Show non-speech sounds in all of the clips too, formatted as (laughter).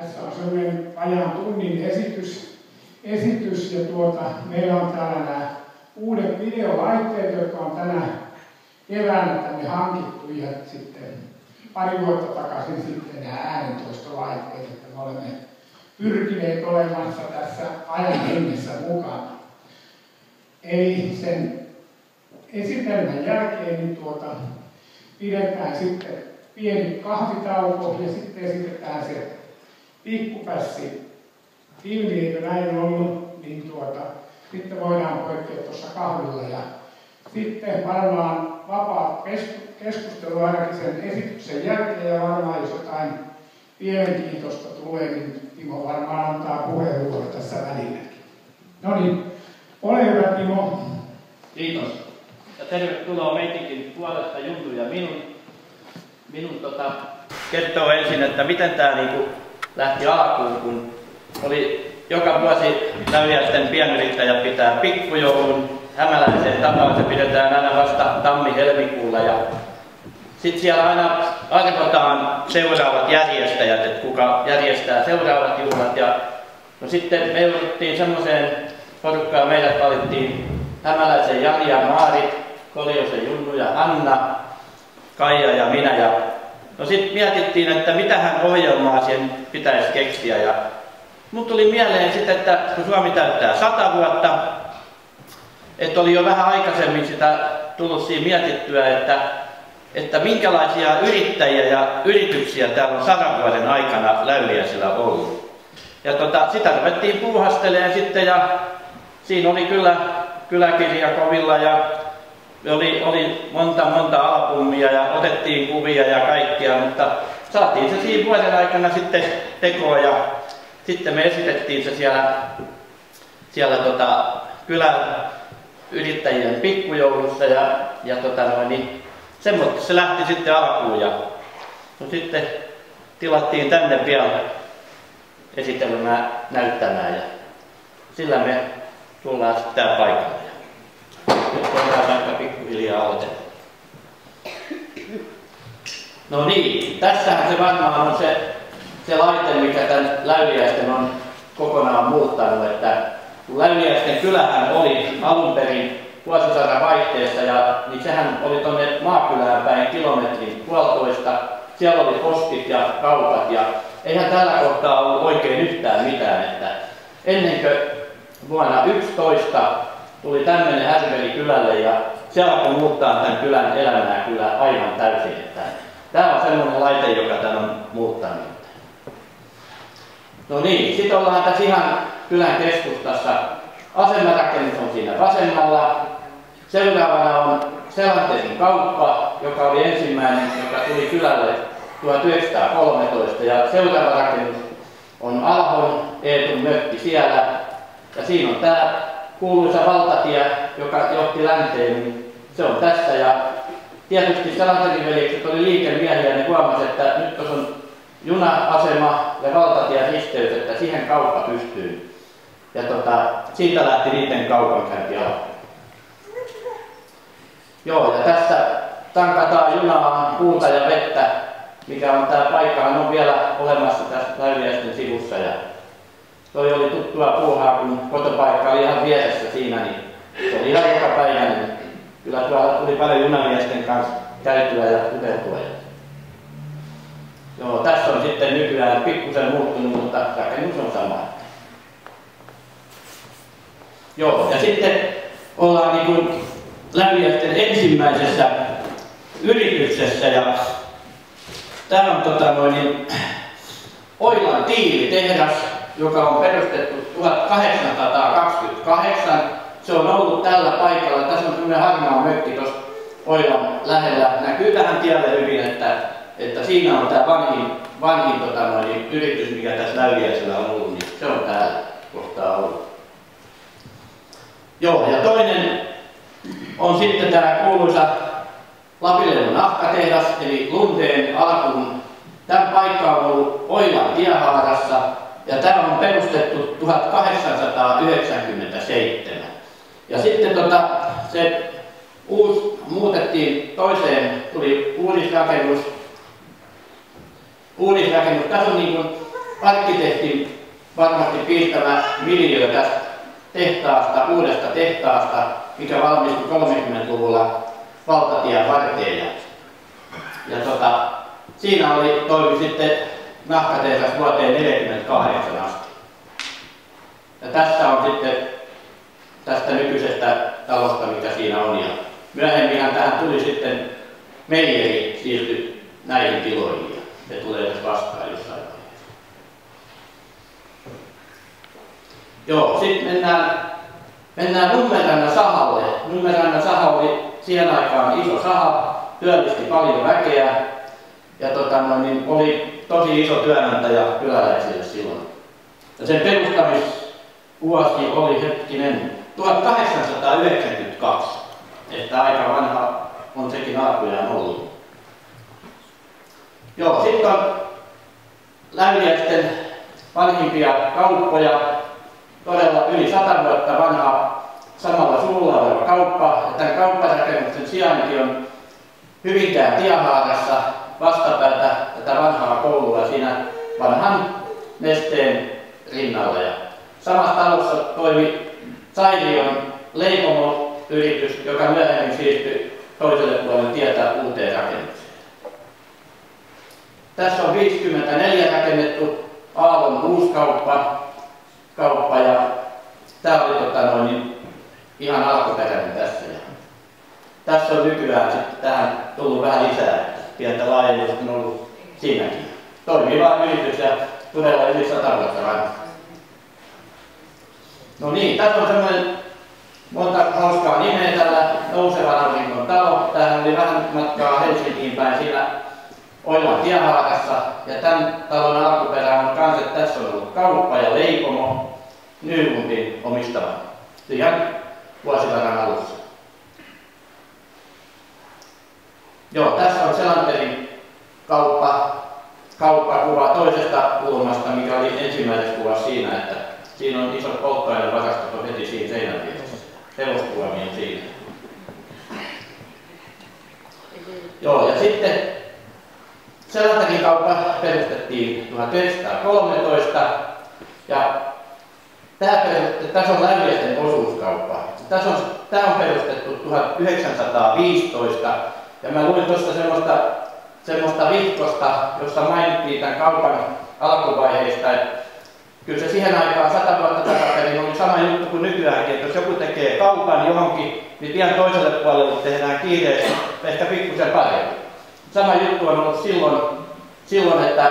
Tässä on sellainen ajan tunnin esitys, esitys ja tuota, meillä on täällä nämä uudet videolaitteet, jotka on tänä keväänä tänne hankittu ja sitten pari vuotta takaisin sitten nämä äänentoistolaitteet, että me olemme pyrkineet olemassa tässä ajan hengessä mukana. Eli sen esitelmän jälkeen niin tuota, pidetään sitten pieni kahvitauko ja sitten esitetään se pikkupässi filmi, eikö näin ollut, niin tuota, sitten voidaan poikkea tuossa kahvilla ja sitten varmaan vapaa keskustelu ainakin sen esityksen jälkeen ja varmaan jos jotain mielenkiintoista tulee, niin Timo varmaan antaa puheenvuoro tässä välilläkin. No niin, ole hyvä Timo. Kiitos. Ja tervetuloa meitinkin puolesta Juntu ja minun. Minun tota, kertoo ensin, että miten tämä niinku lähti alkuun, kun oli joka vuosi Läviäisten pienyrittäjät pitää pikkujoulun hämäläiseen tapaan. Se pidetään aina vasta tammi-helmikuulla ja sitten siellä aina arvotaan seuraavat järjestäjät, että kuka järjestää seuraavat juhlat. Ja no sitten me jouduttiin semmoiseen porukkaan, meidät valittiin Hämäläisen Jani ja Maarit, Koljosen Junnu ja Anna, Kaija ja minä. Ja no sitten mietittiin, että mitähän ohjelmaa siihen pitäisi keksiä. Ja Mut tuli mieleen sitten, että kun Suomi täyttää sata vuotta, että oli jo vähän aikaisemmin sitä tullut siinä mietittyä, että, että minkälaisia yrittäjiä ja yrityksiä täällä on sadan vuoden aikana Läyliäisillä ollut. Ja tota, sitä ruvettiin puuhasteleen sitten ja siinä oli kyllä kyläkirja kovilla ja oli, oli monta monta albumia ja otettiin kuvia ja kaikkia, mutta saatiin se siinä vuoden aikana sitten tekoon ja sitten me esitettiin se siellä, siellä tota, kylän yrittäjien pikkujoulussa ja, ja tota noin, niin semmoista se lähti sitten alkuun ja no sitten tilattiin tänne vielä esitelmää näyttämään ja sillä me tullaan sitten paikalle. Nyt voidaan aika pikkuhiljaa aloitella. No niin, tässähän se varmaan on se, se laite, mikä tämän Läyliäisten on kokonaan muuttanut, että kun Läyliäisten kylähän oli alun perin vuosisadan vaihteessa, ja, niin sehän oli tuonne maakylään päin kilometrin puolitoista. Siellä oli postit ja kaupat, ja eihän tällä kohtaa ollut oikein yhtään mitään, että ennen kuin vuonna 11 tuli tämmöinen härveli kylälle, ja se alkoi muuttaa tämän kylän elämää kyllä aivan täysin. Että tämä on semmoinen laite, joka tämän on muuttanut. No niin, sitten ollaan tässä ihan kylän keskustassa. Asemarakennus on siinä vasemmalla. Seuraavana on Selantesin kauppa, joka oli ensimmäinen, joka tuli kylälle 1913. Ja seuraava rakennus on Alhon Eetun mökki siellä. Ja siinä on tämä kuuluisa valtatie, joka johti länteen, niin se on tässä. Ja tietysti Selantesin veljekset oli liikemiehiä ne huomasivat, että nyt tuossa on juna-asema ja valtatien risteys, että siihen kauppa pystyy. Ja tota, siitä lähti niiden kaupankäynti alkuun. Joo, ja tässä tankataan junaan puuta ja vettä, mikä on tämä paikkahan on vielä olemassa tässä Läyliäisten sivussa. Ja toi oli tuttua puuhaa, kun kotopaikka oli ihan vieressä siinä, niin se oli ihan joka päiväinen. Kyllä tuolla tuli paljon junamiesten kanssa käytyä ja juteltua. Joo, tässä on sitten nykyään pikkusen muuttunut, mutta rakennus on sama. Joo, ja sitten ollaan niin kuin Läviäisten ensimmäisessä yrityksessä ja tämä on tota noin, niin, Oilan tiilitehdas, joka on perustettu 1828. Se on ollut tällä paikalla. Tässä on sellainen harmaa mökki tuossa Oilan lähellä. Näkyy tähän tielle hyvin, että että siinä on tämä vanhin, vanhin tota noin, yritys, mikä tässä Läyliäisellä on ollut, niin se on täällä kohtaa ollut. Joo, ja toinen on sitten tämä kuuluisa Lapilevun nahkatehdas, eli Lunteen alkuun. Tämä paikka on ollut Oilan tiehaarassa, ja tämä on perustettu 1897. Ja sitten tota, se uus, muutettiin toiseen, tuli uudisrakennus uudisrakennus. Tässä on niin kuin arkkitehtin varmasti piirtämä miljöö tästä tehtaasta, uudesta tehtaasta, mikä valmistui 30-luvulla valtatien varteen. Ja tota, siinä oli, toimi sitten nahkatehdas vuoteen 1948 asti. Ja tässä on sitten tästä nykyisestä talosta, mikä siinä on. Ja myöhemmin tähän tuli sitten meijeri siirtyi näihin tiloihin ja se tulee tässä vastaan jossain vaiheessa. Joo, sitten mennään, mennään Nummerannan sahalle. Nummerannan saha oli siihen aikaan iso saha, työllisti paljon väkeä ja tota, no, niin oli tosi iso työnantaja kyläläisille silloin. Ja sen perustamisvuosi oli hetkinen 1892, että aika vanha on sekin alkujaan ollut. Joo, sitten on Läyliäisten vanhimpia kauppoja, todella yli sata vuotta vanha samalla suulla oleva kauppa. Ja tämän kaupparakennuksen sijainti on Hyvinkään tiehaarassa vastapäätä tätä vanhaa koulua siinä vanhan nesteen rinnalla. Ja samassa talossa toimi Sairion leipomoyritys, joka myöhemmin siirtyi toiselle puolelle tietää uuteen rakennukseen. Tässä on 54 rakennettu Aallon uuskauppa kauppa, ja tämä oli tota noin, niin ihan alkuperäinen tässä. Ja tässä on nykyään sitten tähän tullut vähän lisää, pientä laajennusta on ollut siinäkin. Toimiva yritys ja todella yli sata vuotta. No niin, tässä on semmoinen monta hauskaa nimeä tällä nousevan auringon talo. Tämähän oli vähän matkaa Helsinkiin päin siinä Oilan tiehaarakassa. Ja tämän talon alkuperä on kans, että tässä on ollut kauppa ja leipomo Nylundin omistama. Ihan vuosivaran alussa. Joo, tässä on Selanterin kauppa, kauppakuva toisesta kulmasta, mikä oli ensimmäisessä kuvassa siinä, että siinä on isot polttoainevarastot on heti siinä seinän vieressä. Hevoskuormi on siinä. Joo, ja sitten Selanterin kauppa perustettiin 1913 ja tämä tässä on Läyliäisten osuuskauppa. Tässä on, tämä on perustettu 1915 ja mä luin tuosta semmoista, semmoista vihkosta, jossa mainittiin tämän kaupan alkuvaiheista, että kyllä se siihen aikaan sata vuotta takaperin oli sama juttu kuin nykyäänkin, että jos joku tekee kaupan johonkin, niin pian toiselle puolelle tehdään kiireesti, ehkä pikkusen paremmin. Sama juttu on ollut silloin, silloin että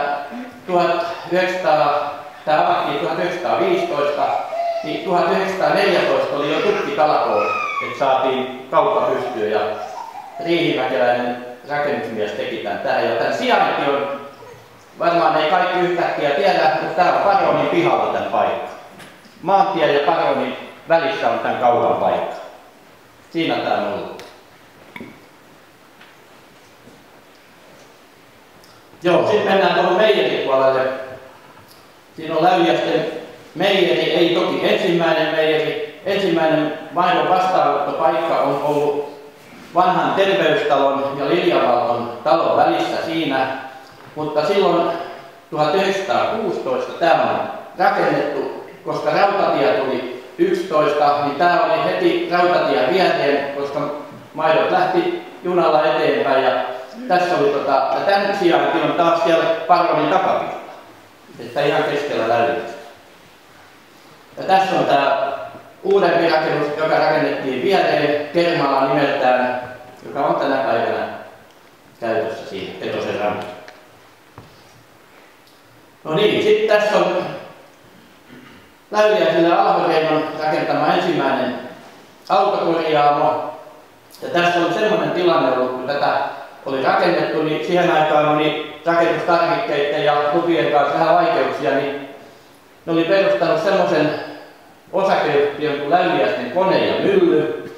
1900, tämä avattiin 1915, niin 1914 oli jo tukkitalkoon, että saatiin kauppa pystyyn ja Riihimäkeläinen rakennusmies teki tämän tähän. Ja tämän sijainti on, varmaan ei kaikki yhtäkkiä tiedä, mutta tämä on Paronin pihalla tämän paikka. Maantie ja Paronin välissä on tämän kaupan paikka. Siinä tämä on ollut. Joo, sitten mennään tuohon meijerin puolelle. Siinä on Läyjästen meijeri, ei toki ensimmäinen meijeri. Ensimmäinen maidon vastaanottopaikka on ollut vanhan terveystalon ja Liljavalton talon välissä siinä, mutta silloin 1916 tämä on rakennettu, koska rautatie tuli 11, niin tämä oli heti rautatien viereen, koska maidot lähti junalla eteenpäin ja tässä oli tota, ja tämän sijainti on taas siellä Paronin takapihalla, että ihan keskellä lävitystä. Ja tässä on tämä uuden rakennus, joka rakennettiin viereen Kermala nimeltään, joka on tänä päivänä käytössä siinä Petosen rannassa. No niin, sitten tässä on Läyliäiselle Alhoreinon rakentama ensimmäinen autokorjaamo. Ja tässä on sellainen tilanne ollut, kun tätä oli rakennettu, niin siihen aikaan oli rakennustarvikkeiden ja lupien kanssa vähän vaikeuksia, niin ne oli perustanut semmoisen osakeyhtiön kuin Läyliäisten kone ja mylly,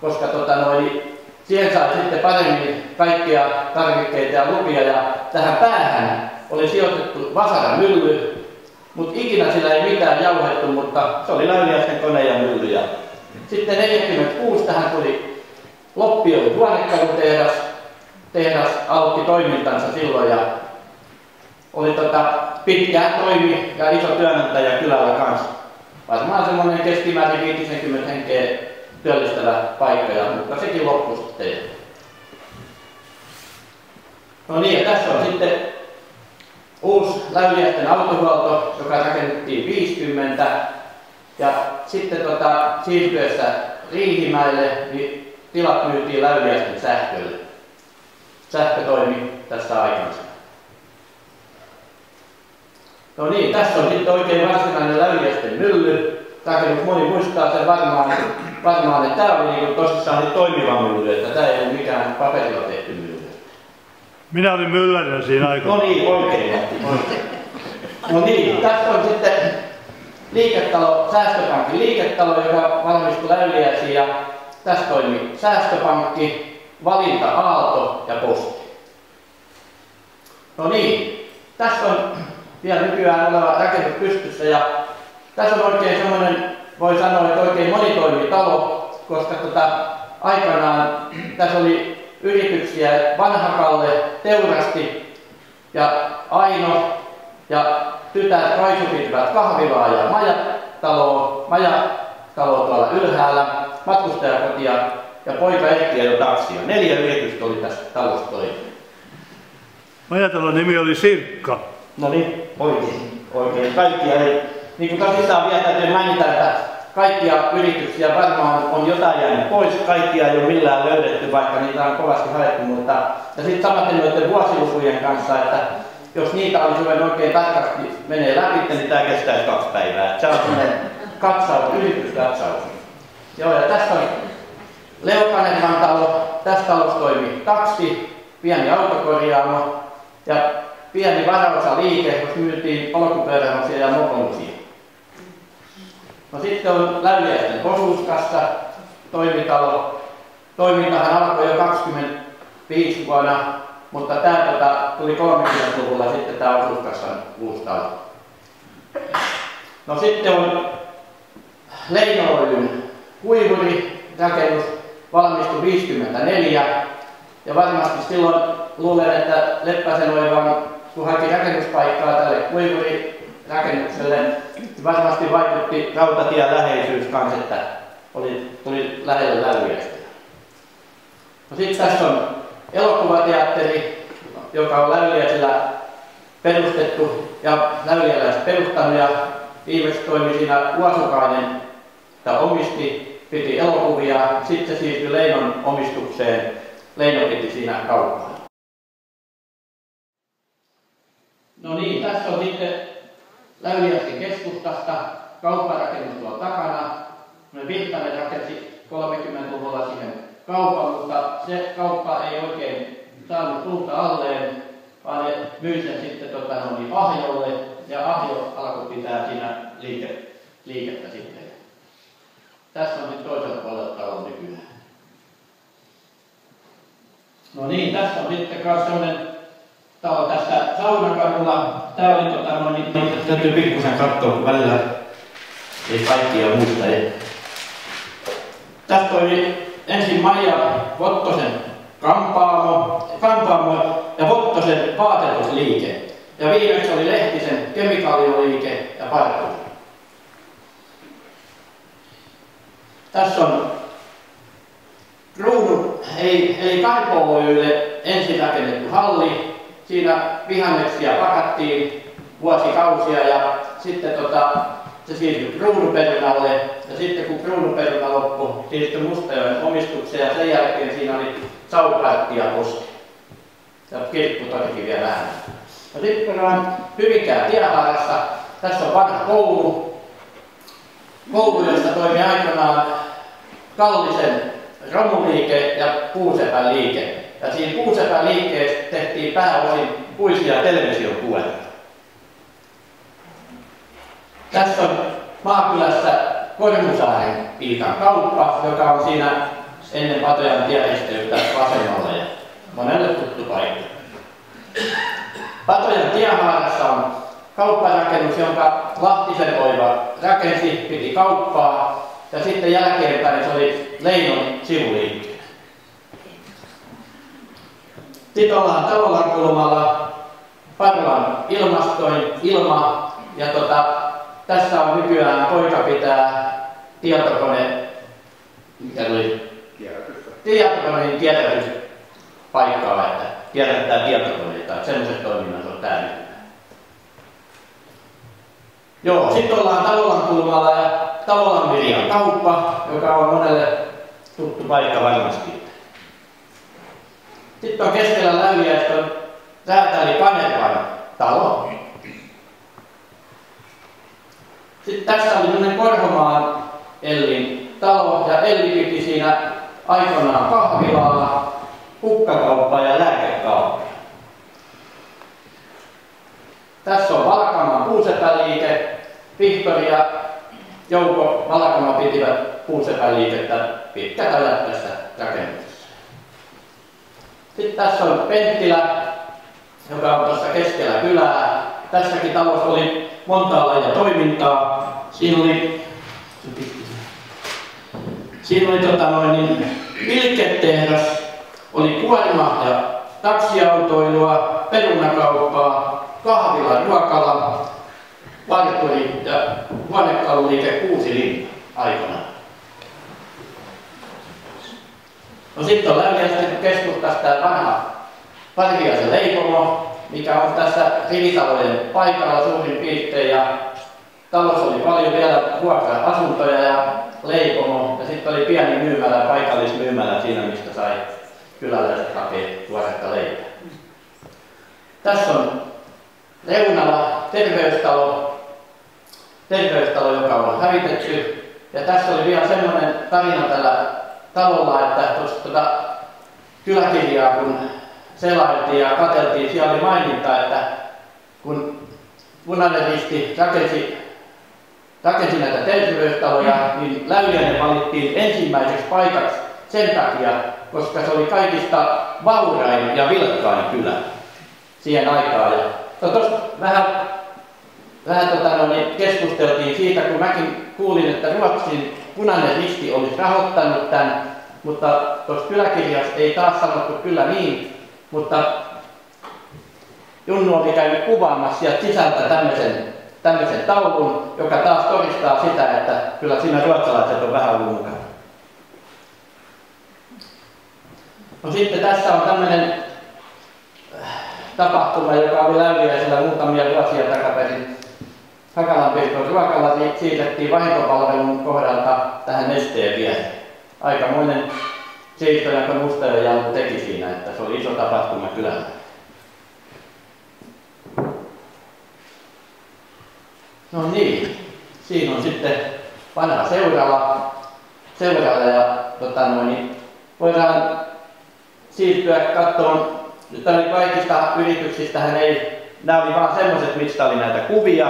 koska tota, noin, siihen saa sitten paremmin kaikkia tarvikkeita ja lupia ja tähän päähän oli sijoitettu Vasara mylly, mutta ikinä sillä ei mitään jauhettu, mutta se oli Läyliäisten kone ja mylly. Ja sitten 46 tähän tuli Loppion huonekalutehdas, tehdas aloitti toimintansa silloin ja oli tota, pitkään toimi ja iso työnantaja kylällä kanssa. Varmaan semmoinen keskimäärin 50 henkeä työllistävä paikka, ja, mutta sekin loppui sitten. No niin, ja tässä on sitten uusi Läyliäisten autohuolto, joka rakennettiin 50. Ja sitten tota, siirtyessä Riihimäelle, niin tilat myytiin Läyliäisten sähkölle. Sähkö toimi tässä aikansa. No niin, tässä on sitten oikein varsinainen Läyliäisten mylly. Rakennus moni muistaa sen varmaan, varmaan että tämä oli niin tosissaan niin toimiva mylly, että tämä ei ole mikään paperilla tehty mylly. Minä olin myllärinä siinä aikaa. No niin, oikein, oikein. No niin, tässä on sitten liiketalo, säästöpankki liiketalo, joka valmistui Läyliäisiin ja tässä toimi säästöpankki, valinta Aalto ja posti. No niin, tässä on vielä nykyään oleva rakennus pystyssä ja tässä on oikein semmoinen, voi sanoa, että oikein monitoimitalo, koska tota, aikanaan tässä oli yrityksiä Vanhakalle, Teurasti ja Aino ja tytär Kaisu pitivät kahvilaa ja majataloa, majataloa tuolla ylhäällä, matkustajakotia ja poika Erkki jo taksia. Neljä yritystä oli tässä talossa toimia. Majatalon nimi oli Sirkka. No niin, oikein, oikein. Kaikkia ei, niin kuin tosissaan vielä täytyy mainita, että kaikkia yrityksiä varmaan on jotain jäänyt pois, kaikkia ei ole millään löydetty, vaikka niitä on kovasti haettu, mutta ja sitten samaten noiden vuosilukujen kanssa, että jos niitä olisi ruvennut oikein tarkasti menee läpi, niin tämä kestäisi kaksi päivää. Se on sellainen katsaus, yrityskatsaus. Joo, ja tässä on Leo Kanervan talo. Tässä talossa toimi taksi, pieni autokorjaamo ja pieni varaosaliike, jossa myytiin polkupyörämosia ja mopomusia. No sitten on Läyliäisten osuuskassa, toimitalo. Toimintahan alkoi jo 25 vuonna, mutta tämä tota, tuli 30-luvulla sitten tämä osuuskassan uusi talo. No sitten on Leino Oyn kuivuri, rakennus valmistui 54 ja varmasti silloin luulen, että Leppäsen Oivan, kun haki rakennuspaikkaa tälle kuivurirakennukselle, niin varmasti vaikutti rautatien läheisyys kanssa, että oli, tuli lähelle lävyjästä. No sitten tässä on elokuvateatteri, joka on Läyliäisellä perustettu ja Läyliäläiset perustanut ja viimeksi toimi siinä Uasukainen, tai omisti, piti elokuvia, sitten se siirtyi Leinon omistukseen, Leino piti siinä kauppaa. No niin, tässä on sitten Läyliäisten keskustasta kaupparakennus tuolla takana. Me Virtanen rakensi 30-luvulla siihen kaupan, mutta se kauppa ei oikein saanut tulta alleen, vaan ne myi sen sitten tota, no niin, Ahjolle, ja Ahjo alkoi pitää siinä liike, liikettä sitten. Tässä on sitten toisella puolella talon nykyään. No niin, tässä on sitten myös sellainen talo tässä Saunakadulla. Tämä oli tota, no, niin, niin, täytyy pikkusen katsoa, kun välillä ei kaikkia muista. Tästä oli ensin Maija Vottosen kampaamo, kampaamo ja Vottosen vaatetusliike. Ja viimeksi oli Lehtisen kemikaalioliike ja parturi. Tässä on Ruudun, ei, eli Kaipo Oylle ensin rakennettu halli. Siinä vihanneksia pakattiin vuosikausia ja sitten tota, se siirtyi kruunuperunalle ja sitten kun kruunuperuna loppui, siirtyi Mustajoen omistukseen ja sen jälkeen siinä oli Saupartti ja Koski. Ja kirkko todellakin vielä vähän. Ja sitten kun on Hyvinkään tiehaarassa, tässä on vanha koulu, koulu, jossa toimi aikanaan Kallisen romuliike ja puusepän liike. Ja siinä puusepän liikkeessä tehtiin pääosin puisia televisiopuolella. Tässä on maakylässä Kormusaaren Piikan kauppa, joka on siinä ennen Patojan tienesteyttä vasemmalla ja monelle tuttu paikka. Patojan tiehaarassa on kaupparakennus, jonka Lahtisen poika rakensi, piti kauppaa ja sitten jälkeenpäin se oli Leinon sivuliikkeenä. Sitten ollaan Tavolan kulmalla Parolan ilmastoin, ilma, ja tota, tässä on nykyään poika pitää tietokone, mikä oli? Tietokoneen kierrätyspaikkaa, että kierrättää tietokoneita, että semmoiset toiminnat on täällä. Joo, sitten ollaan Talolan kulmalla ja Talolan Mirjan kauppa, joka on monelle tuttu paikka varmasti. Sitten on keskellä Läyliäistä räätäli Kanervan talo. Sitten tässä oli tämmöinen Korhomaan Ellin talo ja Elli piti siinä aikoinaan kahvilaa, kukkakauppaa ja lääkekauppaa. Tässä on Valkamaan puusepäliike. Vihtori ja Jouko Valkama pitivät puusepäliikettä ajat tässä rakennuksessa. Sitten tässä on Penttilä, joka on tuossa keskellä kylää. Tässäkin talossa oli monta lajia toimintaa. Siinä oli, siinä oli tota noin, niin, pilketehdas, oli kuorma- ja taksiautoilua, perunakauppaa, kahvila, ruokala, parturi ja huonekaluliike Kuusi linna aikanaan. No sitten on Läyliäisten keskustassa tämä vanha Parviaisen leipomo, mikä on tässä rivitalojen paikalla suurin piirtein ja talossa oli paljon vielä vuokra-asuntoja ja leipomo ja sitten oli pieni myymälä, paikallismyymälä siinä, mistä sai kyläläiset hakea tuoretta leipää. Tässä on reunalla terveystalo, terveystalo, joka on hävitetty. Ja tässä oli vielä semmoinen tarina tällä talolla, että tuossa tuota kyläkirjaa kun selailtiin ja katseltiin, siellä oli maininta, että kun punainen risti rakensi, rakensi näitä terveystaloja, niin Läyliäinen valittiin ensimmäiseksi paikaksi sen takia, koska se oli kaikista vaurain ja vilkkain kylä siihen aikaan. Ja no vähän, vähän tota, no, niin keskusteltiin siitä, kun mäkin kuulin, että Ruotsin punainen risti olisi rahoittanut tämän, mutta tuossa kyläkirjassa ei taas sanottu kyllä niin, mutta Junnu oli käynyt kuvaamassa sieltä sisältä tämmöisen, tämmöisen taulun, joka taas todistaa sitä, että kyllä siinä ruotsalaiset on vähän mukana. No sitten tässä on tämmöinen äh, tapahtuma, joka oli Läyliäisellä muutamia vuosia takaperin. Hakalan ruokalla siirrettiin vahinkopalvelun kohdalta tähän nesteen viereen. Aikamoinen siirto, jonka Mustaja Jallu teki siinä, että se oli iso tapahtuma kylällä. No niin, siinä on sitten vanha seurala, seurala ja tota noin, niin voidaan siirtyä katsomaan, nyt oli kaikista yrityksistä hän ei, nämä oli vaan semmoiset, mistä oli näitä kuvia.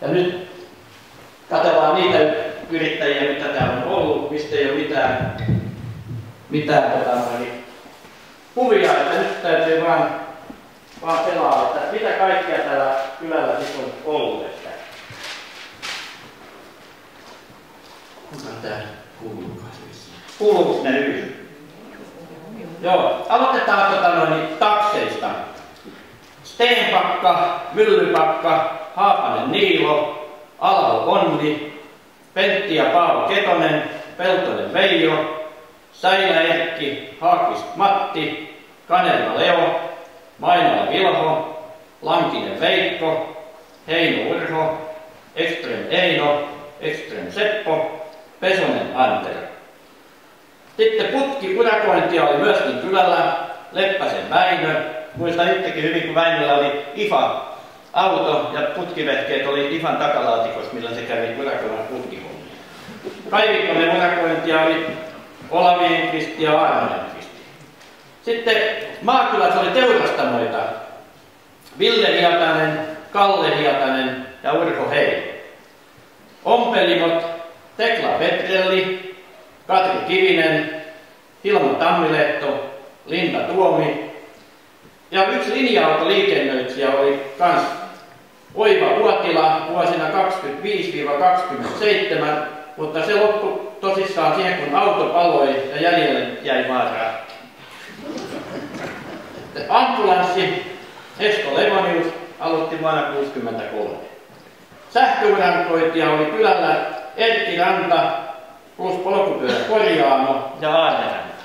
Ja nyt katsotaan niitä yrittäjiä, mitä täällä on ollut, mistä ei ole mitään, mitään tota, niin, kuvia, että nyt täytyy vaan, vaan selaa, että mitä kaikkea täällä kylällä sitten on ollut. Että. Kuka tää kuuluu? Kuuluuko ne hyvin? Joo, aloitetaan tota niin takseista. Steenpakka, Myllypakka, Haapanen Niilo, Alavo Onni, Pentti ja Paavo Ketonen, Peltonen Veijo, Säilä Erkki, Haakvist Matti, Kanerva Leo, Mainala Vilho, Lankinen Veikko, Heino Urho, Ekström Eino, Ekström Seppo, Pesonen Antero. Sitten putki urakointia oli myöskin kylällä, Leppäsen Väinö. Muistan itsekin hyvin, kun Väinöllä oli IFA auto ja putkivehkeet oli IFAn takalaatikossa, millä se kävi urakoilla putkihommia. Kaivikkonen urakointia oli Olavi Enqvist ja Arno Enqvist. Sitten maakylässä oli teurastamoita. Ville Hiatanen, Kalle Hiatanen ja Urho Hei. Ompelimot, Tekla Petrelli, Katri Kivinen, Hilma Tammilehto, Linda Tuomi ja yksi linja-autoliikennöitsijä oli kans Oiva Uotila vuosina 25-27, mutta se loppui tosissaan siihen, kun auto paloi ja jäljelle jäi maata. Ambulanssi Esko Levonius aloitti vuonna 1963. Sähköurankoitia oli kylällä Erkki Ranta plus polkupyörä Korjaamo ja Aarneranta.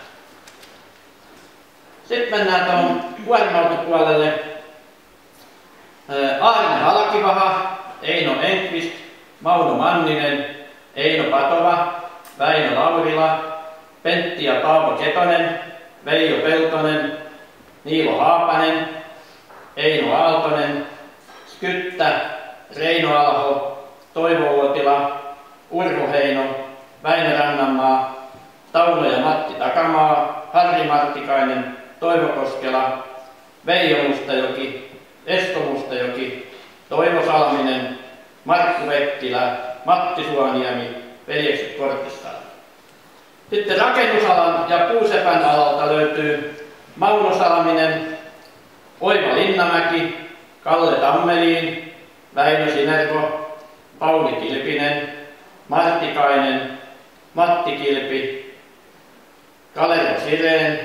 Sitten mennään tuohon kuorma-autopuolelle. Aarne Halkivaha, Eino Enqvist, Mauno Manninen, Eino Patova, Väinö Laurila, Pentti ja Paavo Ketonen, Veijo Peltonen, Niilo Haapanen, Eino Aaltonen, Skyttä, Reino Alho, Toivo Uotila, Urho Heino, Väinö Rannanmaa, Tauno ja Matti Takamaa, Harri Marttikainen, Toivo Koskela, Veijo Mustajoki, Esko Mustajoki, Toivo Salminen, Markku Vekkilä, Matti Suoniemi, veljekset Kortista. Sitten rakennusalan ja puusepän alalta löytyy Mauno Salminen, Oiva Linnamäki, Kalle Tammeliin, Väinö Sinervo, Pauli Kilpinen, Martikainen, Matti Kilpi, Kalero Sireen,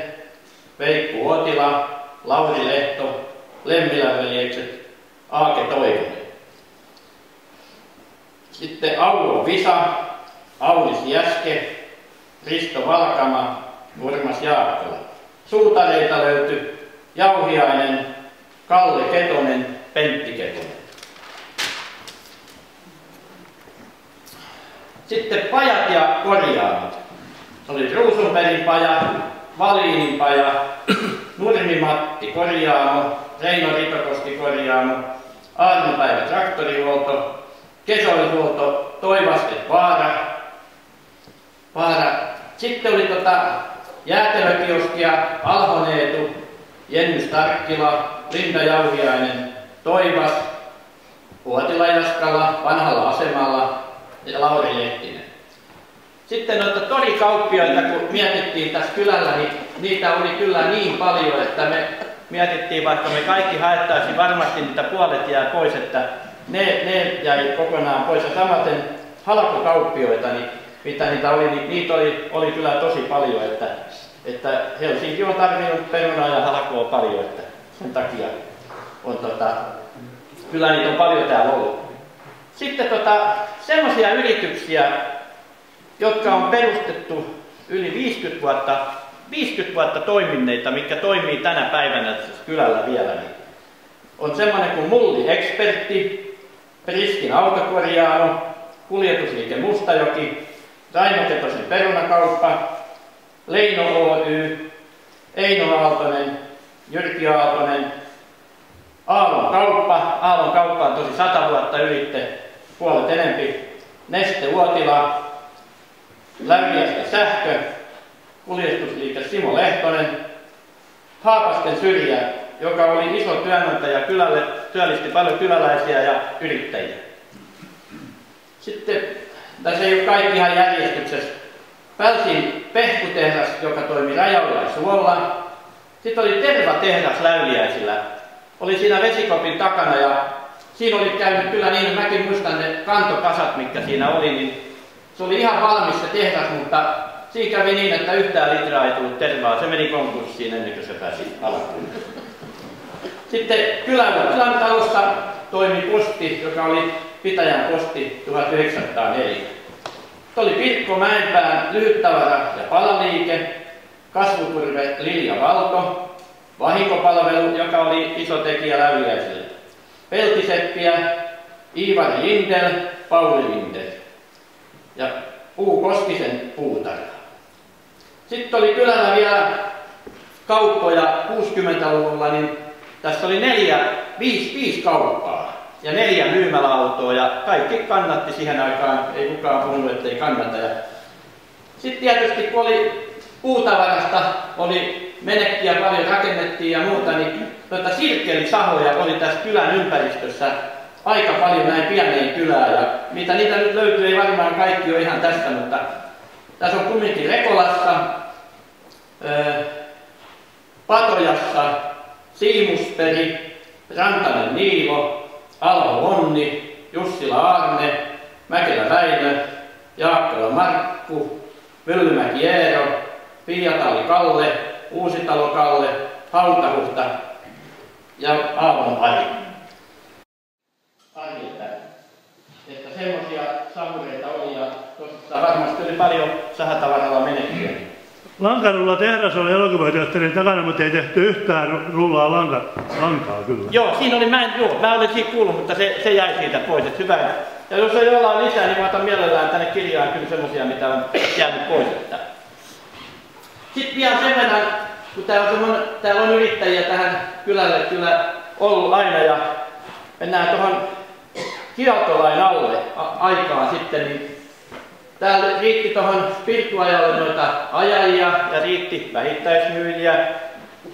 Veikku Uotila, Lauri Lehto, Lemmilän veljekset, Aake Toivonen. Sitten Aulo Visa, Aulis Jäske, Risto Valkama, Urmas Jaakkola. Suutareita löytyi Jauhiainen, Kalle Ketonen, Pentti Ketonen. Sitten pajat ja korjaamot. Oli Ruusunperin paja, Valiinin paja, (clears throat) Nurmi-Matti korjaamo, Reino Ritokoski korjaamo, Aamupäivä traktorihuolto, Kesoihuolto, Toivastet Vaara, Vaara. Sitten oli tota jäätelökioskia, Alhoneetu, Jenny Starkkila, Linda Jauhiainen, Toivas, Uotila Jaskala, vanhalla asemalla ja Lauri Lehtinen. Sitten noita torikauppioita, kun mietittiin tässä kylällä, niin niitä oli kyllä niin paljon, että me mietittiin, vaikka me kaikki haettaisiin, varmasti niitä puolet jää pois, että ne, ne jäi kokonaan pois. Ja samaten halkokauppioita, niin mitä niitä oli, niin niitä oli, oli kyllä tosi paljon, että, että Helsinki on tarvinnut perunaa ja halkoa paljon, että sen takia on tota, kyllä niitä on paljon täällä ollut. Sitten tota, semmoisia yrityksiä, jotka on perustettu yli 50 vuotta, 50 vuotta toimineita, mikä toimii tänä päivänä kylällä vielä, niin on semmoinen kuin Mulli Expertti, Priskin autokorjaamo, kuljetusliike Mustajoki, Raimo Ketosen perunakauppa, Leino Oy, Eino Aaltonen, Jyrki Aaltonen, Aallon kauppa, Aallon kauppa on tosi sata vuotta ylitte, puolet enempi, Neste Uotila, Lämmiästä sähkö, kuljetusliike Simo Lehtonen, Haapasten syrjä, joka oli iso työnantaja kylälle, työllisti paljon kyläläisiä ja yrittäjiä. Sitten, tässä ei ole kaikki ihan järjestyksessä. Pälsin pehkutehdas, joka toimi Rajalla ja Suolla. Sitten oli tervatehdas Läyliäisillä. Oli siinä vesikopin takana ja siinä oli käynyt kyllä niin, mäkin muistan ne kantokasat, mitkä siinä oli, niin se oli ihan valmis se tehdas, mutta siinä kävi niin, että yhtään litraa ei tullut tervaa. Se meni konkurssiin ennen kuin se pääsi alkuun. Sitten kylän, kylän talossa toimi posti, joka oli pitäjän posti 1904. Sitten oli Pirkko Mäenpään lyhyttavara ja palaliike, kasvuturve Lilja Valto, vahinkopalvelu, joka oli iso tekijä läyliäisille, peltiseppiä, Iivari Lindel, Pauli Lindel ja Puu Koskisen puutarha. Sitten oli kylällä vielä kauppoja 60-luvulla, niin tässä oli neljä, viisi, viisi kauppaa ja neljä myymäläautoa ja kaikki kannatti siihen aikaan, ei kukaan puhunut, että ei kannata. Ja sitten tietysti kun oli puutavarasta, oli menekkiä paljon rakennettiin ja muuta, niin tuota sirkkelisahoja oli tässä kylän ympäristössä aika paljon näin pieneen kylään. Ja mitä niitä nyt löytyy, ei varmaan kaikki ole ihan tästä, mutta tässä on kumminkin Rekolassa, Patojassa, Siimusperi, Rantanen Niilo, Alho Onni, Jussila Arne, Mäkelä Väinö, Jaakkola Markku, Myllymäki Eero, Piiatali Kalle, Uusitalo Kalle, Hautahuhta ja Aavon. Ari, että, että semmoisia samureita oli ja tosissaan varmasti oli paljon sahatavaralla menekkiä. Lankarulla tehdas oli elokuvateatterin takana, mutta ei tehty yhtään rullaa lanka, lankaa kyllä. Joo, siinä oli, mä, en, joo, mä olen siitä kuullut, mutta se, se jäi siitä pois, että hyvä. Ja jos on jollain lisää, niin mä otan mielellään tänne kirjaan kyllä semmosia, mitä on jäänyt pois. Että. Sitten vielä sen verran, kun täällä on, semmoinen, täällä on yrittäjiä tähän kylälle kyllä ollut aina ja mennään tuohon kieltolain alle aikaan sitten, niin täällä riitti tuohon spirituajalle noita ajajia ja riitti vähittäismyyjiä,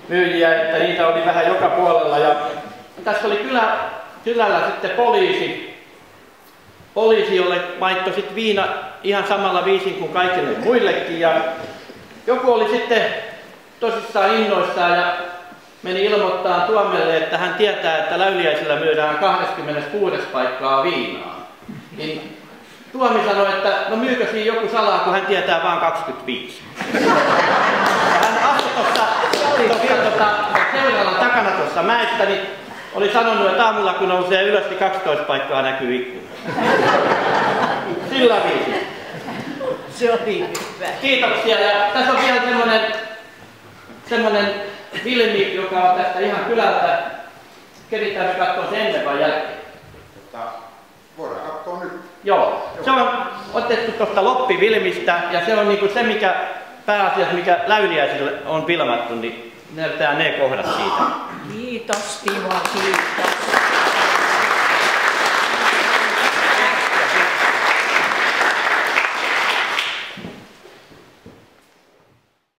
myyjiä, että niitä oli vähän joka puolella. Ja tässä oli kylä, kylällä sitten poliisi, poliisi, jolle maittoi sitten viina ihan samalla viisin kuin kaikille muillekin. Ja joku oli sitten tosissaan innoissaan ja meni ilmoittaa Tuomelle, että hän tietää, että Läyliäisillä myydään 26. paikkaa viinaa. Niin Tuomi sanoi, että no myykö siinä joku salaa, kun hän tietää vain 25. Ja hän astui tuossa tuossa, takana tuossa mäestä, niin oli sanonut, että aamulla kun nousee ylös, niin 12 paikkaa näkyy ikkunasta. Sillä viisi. Se oli hyvä. Kiitoksia. Ja tässä on vielä semmoinen, semmoinen filmi, joka on tästä ihan kylältä. Keritään me katsoa sen ennen vai jälkeen? Mutta voidaan katsoa nyt. Joo, se on otettu tuosta Loppi-filmistä ja se on niinku se, mikä pääasiassa, mikä Läyliäisille on filmattu, niin näytetään ne kohdat siitä. Kiitos Timo, kiitos.